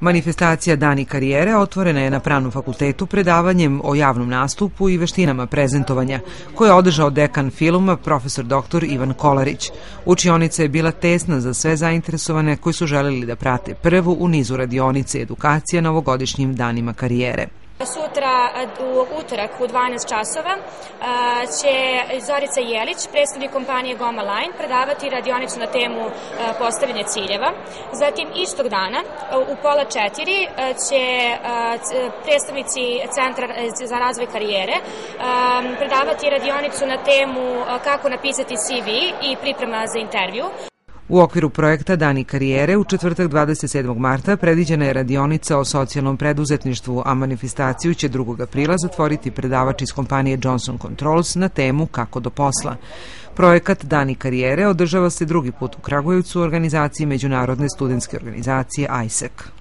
Manifestacija Dani karijere otvorena je na Pravnom fakultetu predavanjem o javnom nastupu i veštinama prezentovanja, koje je održao dekan filma profesor dr. Ivan Kolarić. Učionica je bila tesna za sve zainteresovane koji su želeli da prate prvu u nizu radionice edukacija na ovogodišnjim danima karijere. Sutra u utorak u 12 časova će Zorica Jelić, predstavnik kompanije Goma Line, predavati radionicu na temu postavljanje ciljeva. Zatim istog dana u pola četiri će predstavnici Centra za razvoj karijere predavati radionicu na temu kako napisati CV i priprema za intervju. U okviru projekta Dani karijere u četvrtak 27. marta predviđena je radionica o socijalnom preduzetništvu, a manifestaciju će 2. aprila zatvoriti predavač iz kompanije Johnson Controls na temu Kako do posla. Projekat Dani karijere održava se drugi put u Kragujevcu u organizaciji Međunarodne studentske organizacije ISEC.